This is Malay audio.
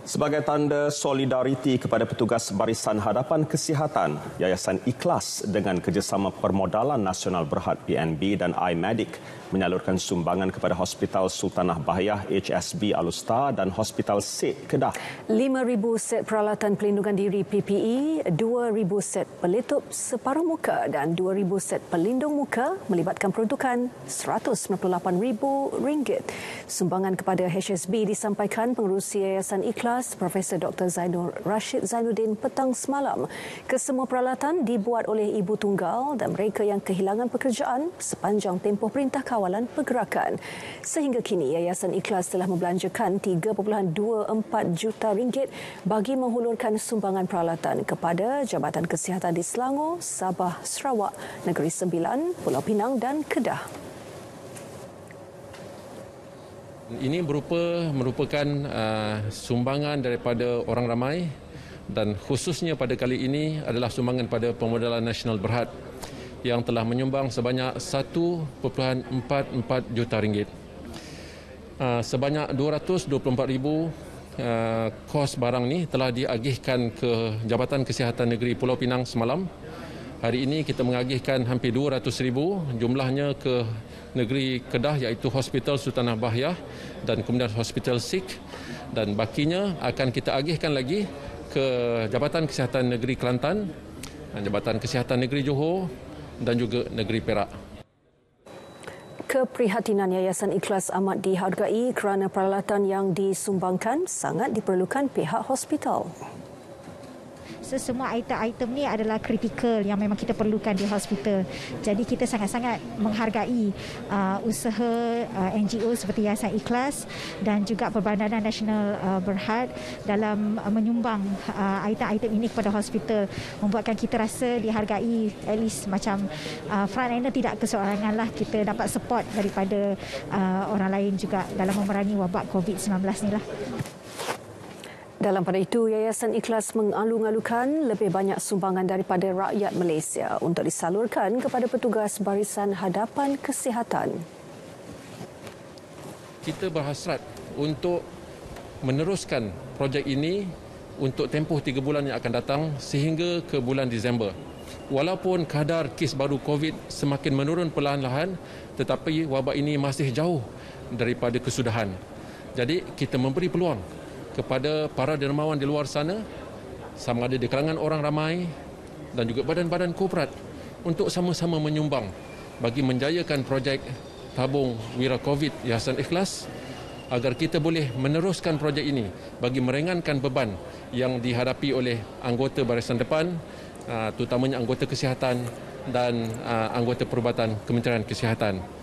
Sebagai tanda solidariti kepada petugas Barisan Hadapan Kesihatan, Yayasan Ikhlas dengan kerjasama Permodalan Nasional Berhad PNB dan iMedic menyalurkan sumbangan kepada Hospital Sultanah Bahiyah HSB Alustar dan Hospital Sek Kedah. 5,000 set peralatan pelindungan diri PPE, 2,000 set pelitup separuh muka dan 2,000 set pelindung muka melibatkan peruntukan RM198,000. Sumbangan kepada HSB disampaikan pengerusi Yayasan Ikhlas Profesor Dr. Zainul Rashid Zainuddin petang semalam. Kesemua peralatan dibuat oleh ibu tunggal dan mereka yang kehilangan pekerjaan sepanjang tempoh perintah kawalan pergerakan. Sehingga kini Yayasan Ikhlas telah membelanjakan 3.24 juta ringgit bagi menghulurkan sumbangan peralatan kepada Jabatan Kesihatan di Selangor, Sabah, Sarawak, Negeri Sembilan, Pulau Pinang dan Kedah. Ini berupa merupakan uh, sumbangan daripada orang ramai dan khususnya pada kali ini adalah sumbangan pada Pemodalan Nasional Berhad yang telah menyumbang sebanyak 1.44 juta ringgit. Uh, sebanyak 224 ribu uh, kos barang ni telah diagihkan ke Jabatan Kesihatan Negeri Pulau Pinang semalam. Hari ini kita mengagihkan hampir 200 ribu jumlahnya ke negeri Kedah iaitu Hospital Sultanah Bahyah dan kemudian Hospital Sik dan bakinya akan kita agihkan lagi ke Jabatan Kesihatan Negeri Kelantan, Jabatan Kesihatan Negeri Johor dan juga negeri Perak. Keprihatinan Yayasan Ikhlas amat dihargai kerana peralatan yang disumbangkan sangat diperlukan pihak hospital semua item-item ni adalah kritikal yang memang kita perlukan di hospital. Jadi kita sangat-sangat menghargai uh, usaha uh, NGO seperti Yayasan Ikhlas dan juga Perbadanan Nasional uh, Berhad dalam uh, menyumbang uh, item-item ini kepada hospital membuatkan kita rasa dihargai at least macam uh, front ender tidak keseorangan lah kita dapat support daripada uh, orang lain juga dalam memerangi wabak COVID-19 ni lah. Dalam pada itu, Yayasan Ikhlas mengalu-alukan lebih banyak sumbangan daripada rakyat Malaysia untuk disalurkan kepada petugas Barisan Hadapan Kesihatan. Kita berhasrat untuk meneruskan projek ini untuk tempoh tiga bulan yang akan datang sehingga ke bulan Disember. Walaupun kadar kes baru COVID semakin menurun perlahan-lahan, tetapi wabak ini masih jauh daripada kesudahan. Jadi kita memberi peluang kepada para dermawan di luar sana sama ada di kalangan orang ramai dan juga badan-badan korporat untuk sama-sama menyumbang bagi menjayakan projek tabung wira covid Yayasan Ikhlas agar kita boleh meneruskan projek ini bagi meringankan beban yang dihadapi oleh anggota barisan depan ah, terutamanya anggota kesihatan dan ah, anggota perubatan Kementerian Kesihatan.